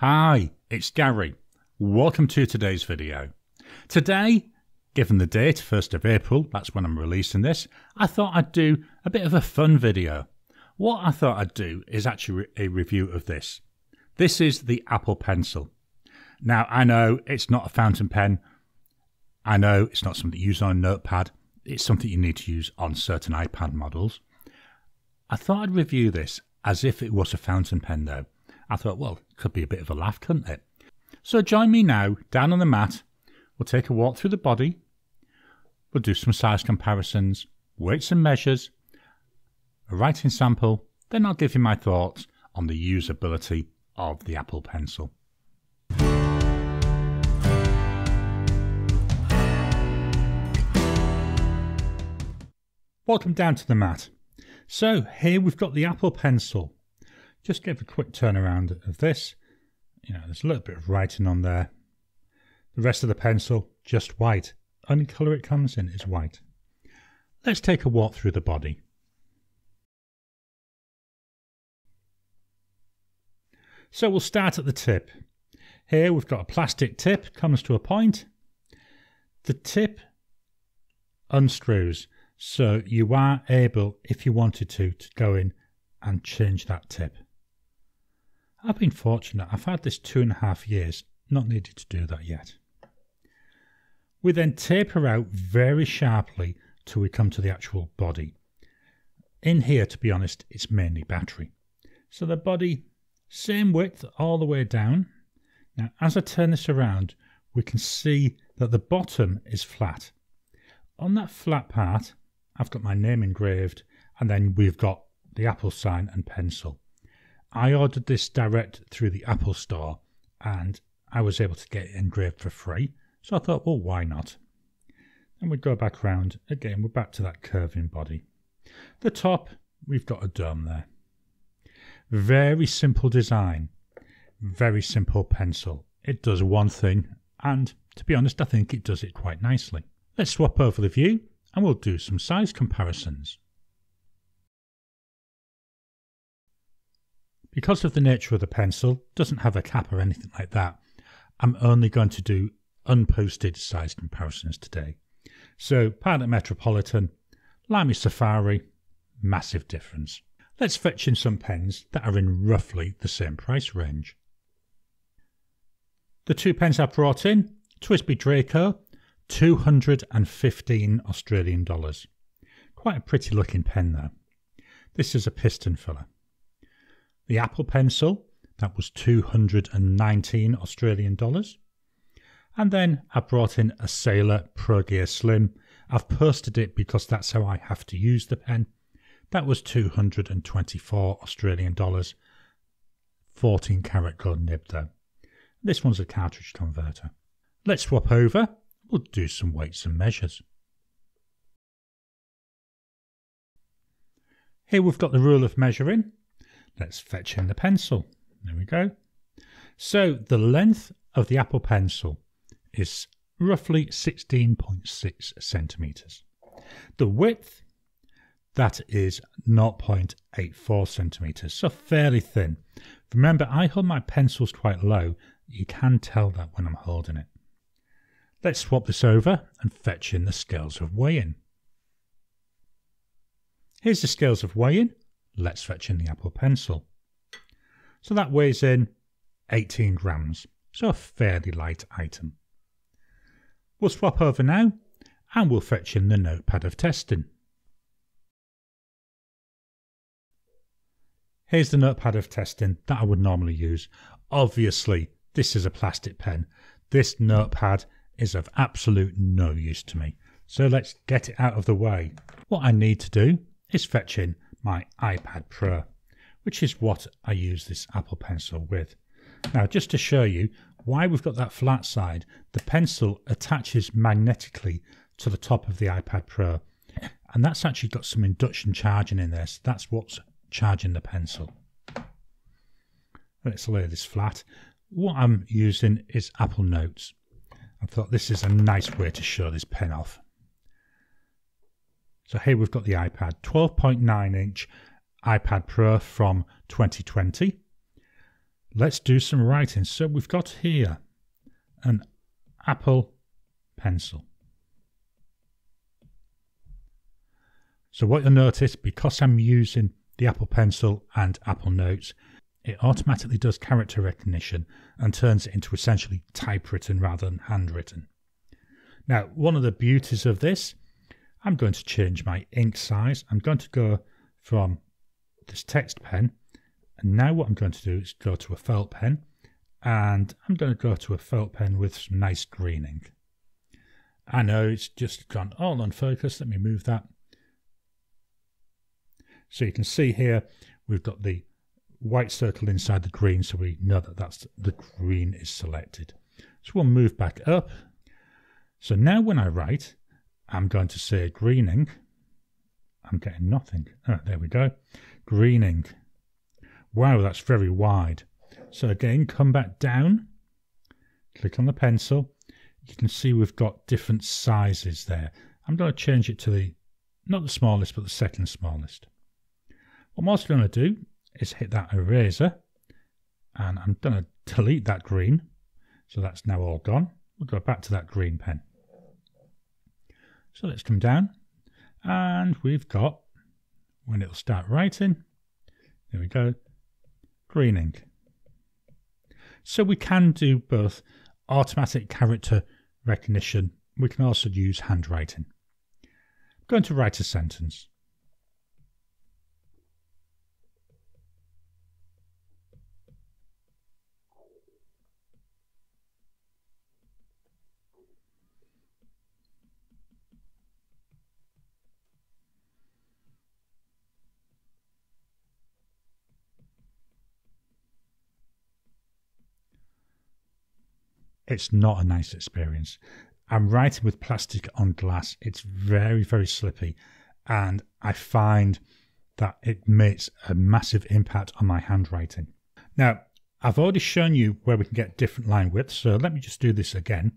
Hi, it's Garry. Welcome to today's video. Today, given the date, 1st of April, that's when I'm releasing this, I thought I'd do a bit of a fun video. What I thought I'd do is actually a review of this. This is the Apple Pencil. Now, I know it's not a fountain pen. I know it's not something you use on a notepad. It's something you need to use on certain iPad models. I thought I'd review this as if it was a fountain pen though. I thought, well, it could be a bit of a laugh, couldn't it? So join me now down on the mat. We'll take a walk through the body. We'll do some size comparisons, weights and measures, a writing sample, then I'll give you my thoughts on the usability of the Apple Pencil. Welcome down to the mat. So here we've got the Apple Pencil. Just give a quick turnaround of this. You know, there's a little bit of writing on there. The rest of the pencil, just white. Only colour it comes in is white. Let's take a walk through the body. So we'll start at the tip. Here we've got a plastic tip, comes to a point. The tip unscrews. So you are able, if you wanted to, to go in and change that tip. I've been fortunate. I've had this two and a half years, not needed to do that yet. We then taper out very sharply till we come to the actual body. In here, to be honest, it's mainly battery. So the body, same width all the way down. Now, as I turn this around, we can see that the bottom is flat. On that flat part, I've got my name engraved, and then we've got the Apple sign and pencil. I ordered this direct through the Apple Store, and I was able to get it engraved for free. So I thought, well, why not? Then we go back around. Again, we're back to that curving body. The top, we've got a dome there. Very simple design. Very simple pencil. It does one thing, and to be honest, I think it does it quite nicely. Let's swap over the view and we'll do some size comparisons. Because of the nature of the pencil, doesn't have a cap or anything like that, I'm only going to do unposted size comparisons today. So Pilot Metropolitan, Lamy Safari, massive difference. Let's fetch in some pens that are in roughly the same price range. The two pens I brought in, TWSBI Draco 215 Australian dollars. Quite a pretty looking pen though. This is a piston filler. The Apple Pencil, that was 219 Australian dollars. And then I brought in a Sailor Pro Gear Slim. I've posted it because that's how I have to use the pen. That was 224 Australian dollars. 14 karat gold nib though. This one's a cartridge converter. Let's swap over we'll do some weights and measures. Here we've got the rule of measuring. Let's fetch in the pencil. There we go. So the length of the Apple Pencil is roughly 16.6 centimeters. The width, that is 0.84 centimeters, so fairly thin. Remember, I hold my pencils quite low. You can tell that when I'm holding it. Let's swap this over and fetch in the scales of weighing. Here's the scales of weighing. Let's fetch in the Apple Pencil. So that weighs in 18 grams, so a fairly light item. We'll swap over now and we'll fetch in the notepad of testing. Here's the notepad of testing that I would normally use. Obviously, this is a plastic pen. This notepad is of absolute no use to me. So let's get it out of the way. What I need to do is fetch in my iPad Pro, which is what I use this Apple Pencil with. Now, just to show you why we've got that flat side, the pencil attaches magnetically to the top of the iPad Pro. And that's actually got some induction charging in there, so that's what's charging the pencil. Let's lay this flat. What I'm using is Apple Notes. I thought this is a nice way to show this pen off. So here we've got the iPad, 12.9 inch iPad Pro from 2020. let's do some writing. So we've got here an Apple pencil. So what you'll notice, because I'm using the Apple Pencil and Apple Notes, it automatically does character recognition and turns it into essentially typewritten rather than handwritten. Now, one of the beauties of this, I'm going to change my ink size. I'm going to go from this text pen, and now what I'm going to do is go to a felt pen, and I'm going to go to a felt pen with some nice green ink. I know it's just gone all unfocused. Let me move that. So you can see here, we've got the white circle inside the green, so we know that that's the green is selected. So we'll move back up. So now when I write, I'm going to say greening. I'm getting nothing. Oh, there we go. Greening. Wow, that's very wide. So again, come back down, click on the pencil. You can see we've got different sizes there. I'm going to change it to the, not the smallest, but the second smallest. What I'm also going to do is hit that eraser and I'm going to delete that green. So that's now all gone. We'll go back to that green pen. So let's come down and we've got, when it'll start writing, there we go, green ink. So we can do both automatic character recognition. We can also use handwriting. I'm going to write a sentence. It's not a nice experience. I'm writing with plastic on glass. It's very, very slippy. And I find that it makes a massive impact on my handwriting. Now, I've already shown you where we can get different line widths. So let me just do this again.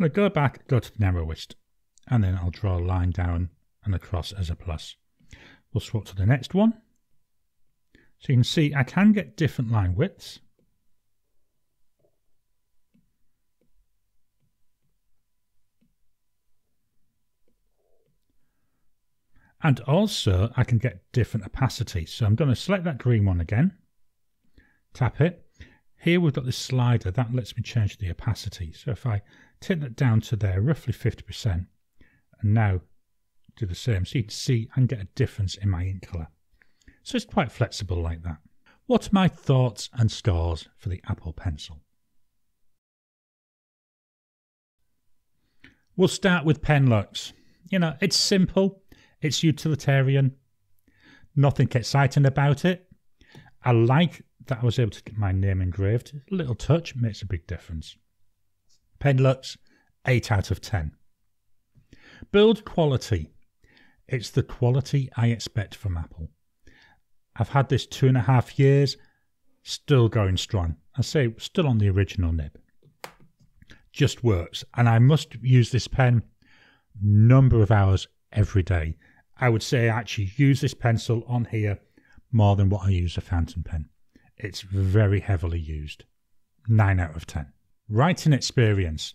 To go back, go to the narrowest, and then I'll draw a line down and across as a plus. We'll swap to the next one. So you can see I can get different line widths. And also I can get different opacities. So I'm going to select that green one again, tap it. Here we've got this slider that lets me change the opacity. So if I take that down to there, roughly 50%, and now do the same, so you can see and get a difference in my ink colour. So it's quite flexible like that. What are my thoughts and scores for the Apple Pencil? We'll start with pen looks. You know, it's simple. It's utilitarian. Nothing exciting about it. I like that I was able to get my name engraved. A little touch makes a big difference. Pen looks 8 out of 10. Build quality. It's the quality I expect from Apple. I've had this two and a half years, still going strong. I say still on the original nib. Just works. And I must use this pen number of hours every day. I would say I actually use this pencil on here more than what I use a fountain pen. It's very heavily used. 9 out of 10. Writing experience.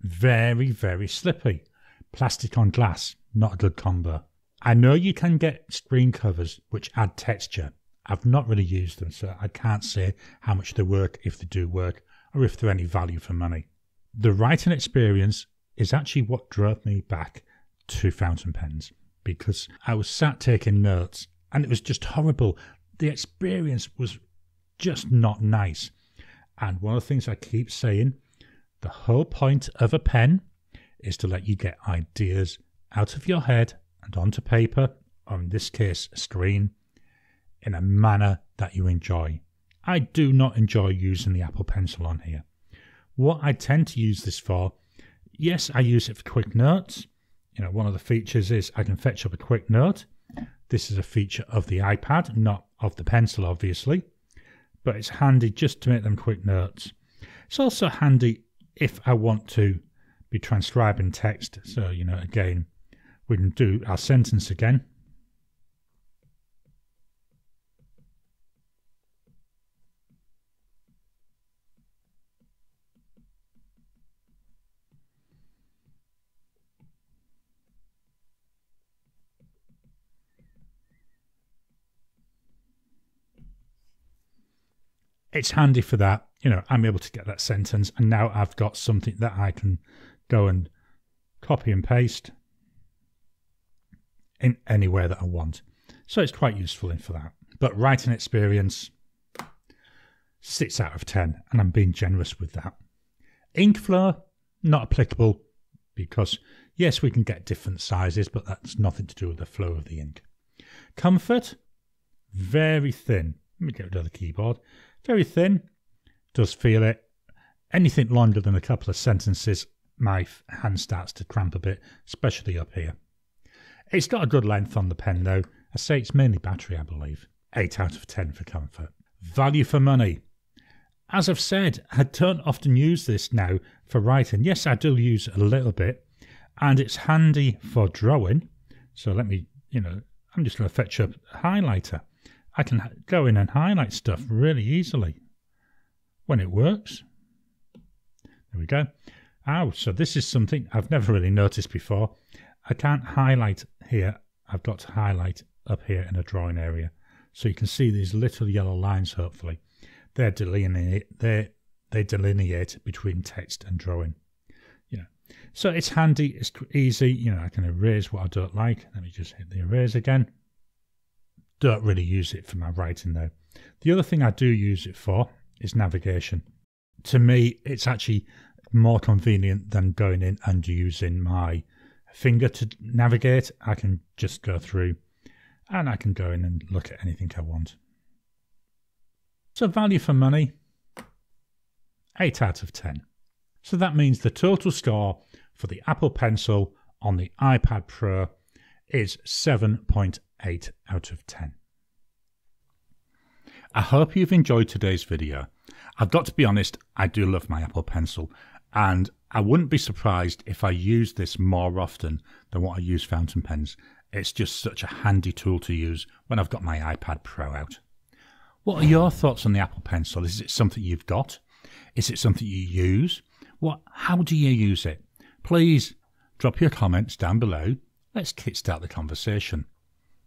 Very, very slippy. Plastic on glass, not a good combo. I know you can get screen covers which add texture. I've not really used them, so I can't say how much they work, if they do work, or if they're any value for money. The writing experience is actually what drove me back to fountain pens because I was sat taking notes and it was just horrible. The experience was just not nice. And one of the things I keep saying the whole point of a pen is to let you get ideas out of your head and onto paper, or in this case, a screen, in a manner that you enjoy. I do not enjoy using the Apple Pencil on here. What I tend to use this for, yes, I use it for quick notes, you know, one of the features is I can fetch up a quick note. This is a feature of the iPad, not of the pencil, obviously, but it's handy just to make them quick notes. It's also handy if I want to be transcribing text. So, you know, again, we can do our sentence again. It's handy for that. You know, I'm able to get that sentence, and now I've got something that I can go and copy and paste in anywhere that I want. So it's quite useful in for that. But writing experience, six out of 10, and I'm being generous with that. Ink flow, not applicable because, yes, we can get different sizes, but that's nothing to do with the flow of the ink. Comfort, very thin. Let me get rid of the keyboard. Very thin, does feel it. Anything longer than a couple of sentences, my hand starts to cramp a bit, especially up here. It's got a good length on the pen though. I say it's mainly battery, I believe. 8 out of 10 for comfort. Value for money. As I've said, I don't often use this now for writing. Yes, I do use a little bit, and it's handy for drawing. So let me, you know, I'm just going to fetch up a highlighter. I can go in and highlight stuff really easily when it works. There we go. Oh, so this is something I've never really noticed before. I can't highlight here. I've got to highlight up here in a drawing area. So you can see these little yellow lines, hopefully. They're delineate, they they delineate between text and drawing. You know, so it's handy, it's easy. You know, I can erase what I don't like. Let me just hit the erase again. Don't really use it for my writing though. The other thing I do use it for is navigation. To me, it's actually more convenient than going in and using my finger to navigate. I can just go through and I can go in and look at anything I want. So value for money, 8 out of 10. So that means the total score for the Apple Pencil on the iPad Pro is 7.8 out of 10. I hope you've enjoyed today's video. I've got to be honest, I do love my Apple Pencil and I wouldn't be surprised if I use this more often than what I use fountain pens. It's just such a handy tool to use when I've got my iPad Pro out. What are your thoughts on the Apple Pencil? Is it something you've got? Is it something you use? What? How do you use it? Please drop your comments down below. Let's kickstart the conversation.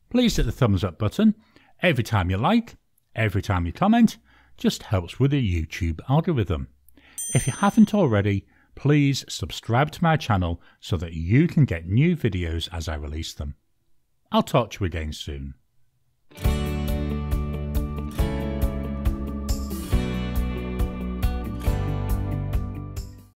Please hit the thumbs up button. Every time you like, every time you comment, just helps with the YouTube algorithm. If you haven't already, please subscribe to my channel so that you can get new videos as I release them. I'll talk to you again soon.